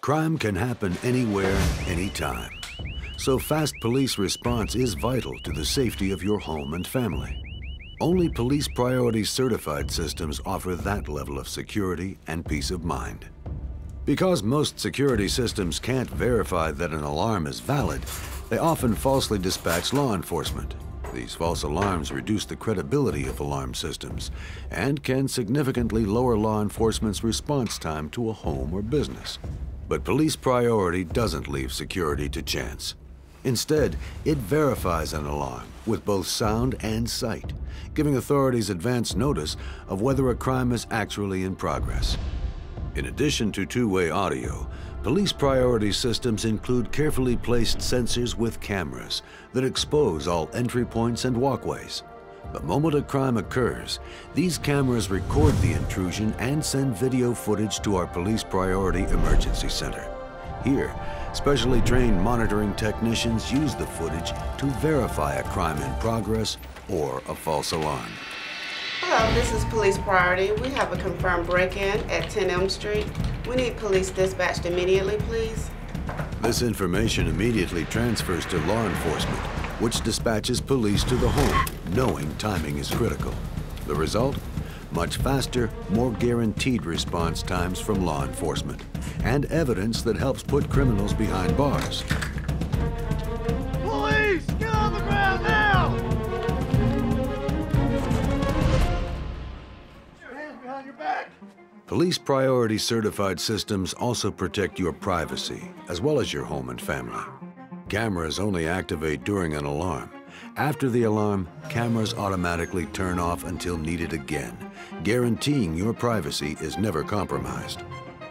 Crime can happen anywhere, anytime. So fast police response is vital to the safety of your home and family. Only Police Priority certified systems offer that level of security and peace of mind. Because most security systems can't verify that an alarm is valid, they often falsely dispatch law enforcement. These false alarms reduce the credibility of alarm systems and can significantly lower law enforcement's response time to a home or business. But police priority doesn't leave security to chance. Instead, it verifies an alarm with both sound and sight, giving authorities advance notice of whether a crime is actually in progress. In addition to two-way audio, police priority systems include carefully placed sensors with cameras that expose all entry points and walkways. The moment a crime occurs, these cameras record the intrusion and send video footage to our Police Priority Emergency Center. Here, specially trained monitoring technicians use the footage to verify a crime in progress or a false alarm. Hello, this is Police Priority. We have a confirmed break-in at 10 Elm Street. We need police dispatched immediately, please. This information immediately transfers to law enforcement, which dispatches police to the home, knowing timing is critical. The result? Much faster, more guaranteed response times from law enforcement, and evidence that helps put criminals behind bars. Police! Get on the ground now! Put your hands behind your back! Police Priority certified systems also protect your privacy, as well as your home and family. Cameras only activate during an alarm. After the alarm, cameras automatically turn off until needed again, guaranteeing your privacy is never compromised.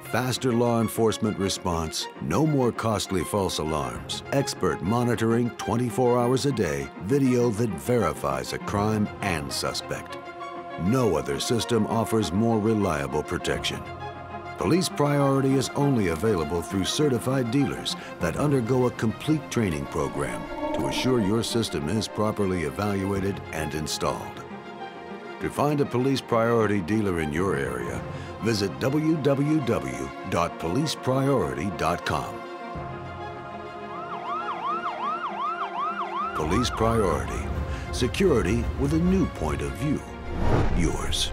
Faster law enforcement response, no more costly false alarms, expert monitoring 24 hours a day, video that verifies a crime and suspect. No other system offers more reliable protection. Police Priority is only available through certified dealers that undergo a complete training program to assure your system is properly evaluated and installed. To find a Police Priority dealer in your area, visit www.policepriority.com. Police Priority. Security with a new point of view. Yours.